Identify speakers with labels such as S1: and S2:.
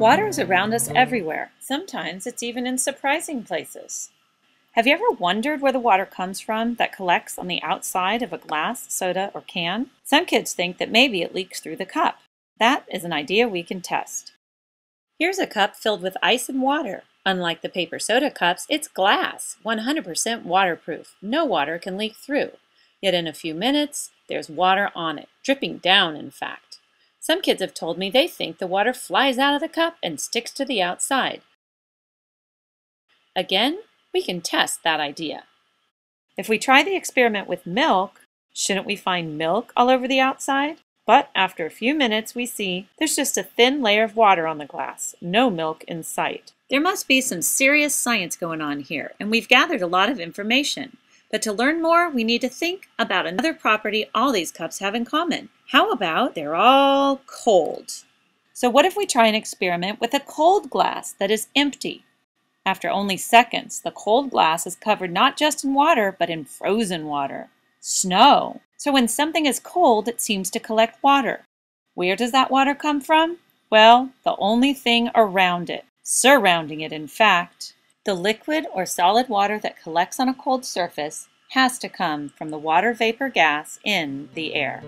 S1: Water is around us everywhere. Sometimes it's even in surprising places. Have you ever wondered where the water comes from that collects on the outside of a glass, soda, or can? Some kids think that maybe it leaks through the cup. That is an idea we can test. Here's a cup filled with ice and water. Unlike the paper soda cups, it's glass, 100% waterproof. No water can leak through. Yet in a few minutes, there's water on it, dripping down in fact. Some kids have told me they think the water flies out of the cup and sticks to the outside. Again, we can test that idea. If we try the experiment with milk, shouldn't we find milk all over the outside? But after a few minutes, we see there's just a thin layer of water on the glass, no milk in sight. There must be some serious science going on here, and we've gathered a lot of information. But to learn more, we need to think about another property all these cups have in common. How about they're all cold? So what if we try an experiment with a cold glass that is empty? After only seconds, the cold glass is covered not just in water, but in frozen water, snow. So when something is cold, it seems to collect water. Where does that water come from? Well, the only thing around it surrounding it in fact. The liquid or solid water that collects on a cold surface has to come from the water vapor gas in the air.